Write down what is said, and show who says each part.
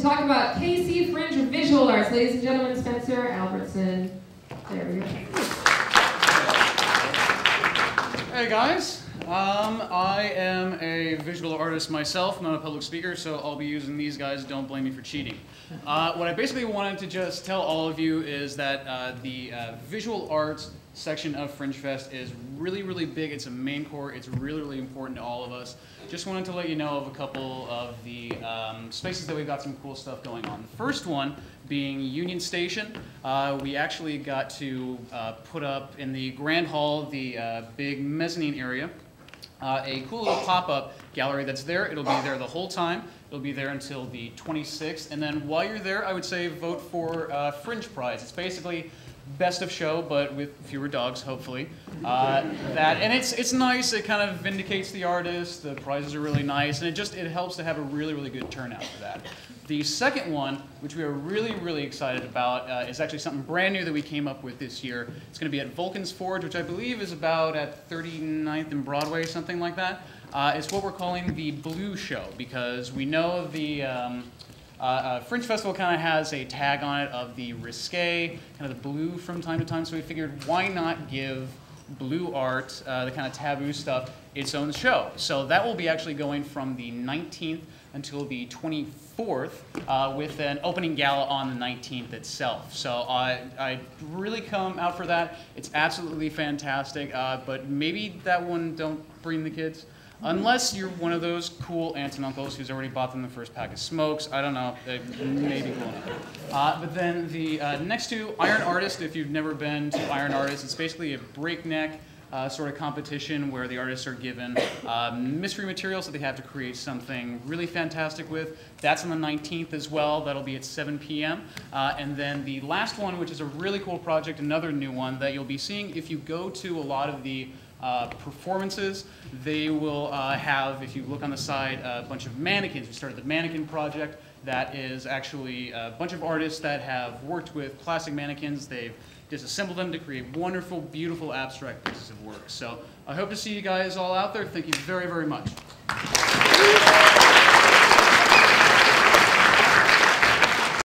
Speaker 1: talk about KC Fringe Visual Arts. Ladies and gentlemen, Spencer Albertson. There we go.
Speaker 2: Hey guys, um, I am a visual artist myself, not a public speaker, so I'll be using these guys, don't blame me for cheating. Uh, what I basically wanted to just tell all of you is that uh, the uh, visual arts section of Fringe Fest is really, really big. It's a main core. It's really, really important to all of us. Just wanted to let you know of a couple of the um, spaces that we've got some cool stuff going on. The first one being Union Station. Uh, we actually got to uh, put up in the Grand Hall, the uh, big mezzanine area, uh, a cool little pop-up gallery that's there. It'll be there the whole time. It'll be there until the 26th. And then while you're there, I would say vote for uh, Fringe Prize. It's basically best of show, but with fewer dogs, hopefully. Uh, that and it's it's nice. It kind of vindicates the artist. The prizes are really nice, and it just it helps to have a really really good turnout for that. The second one, which we are really really excited about, uh, is actually something brand new that we came up with this year. It's going to be at Vulcan's Forge, which I believe is about at 39th and Broadway, something like that. Uh, it's what we're calling the Blue Show because we know the um, uh, uh, Fringe Festival kind of has a tag on it of the risque, kind of the blue from time to time, so we figured why not give blue art, uh, the kind of taboo stuff, its own show. So that will be actually going from the 19th until the 24th uh, with an opening gala on the 19th itself. So I, I really come out for that. It's absolutely fantastic, uh, but maybe that one don't bring the kids. Unless you're one of those cool aunts and uncles who's already bought them the first pack of smokes. I don't know. It may be cool enough. Uh, but then the uh, next two, Iron Artist, if you've never been to Iron Artist, it's basically a breakneck uh, sort of competition where the artists are given um, mystery materials that they have to create something really fantastic with. That's on the 19th as well. That'll be at 7 p.m. Uh, and then the last one, which is a really cool project, another new one that you'll be seeing if you go to a lot of the uh, performances. They will uh, have, if you look on the side, a bunch of mannequins. We started the mannequin project. That is actually a bunch of artists that have worked with plastic mannequins. They've disassembled them to create wonderful, beautiful, abstract pieces of work. So I hope to see you guys all out there. Thank you very, very much.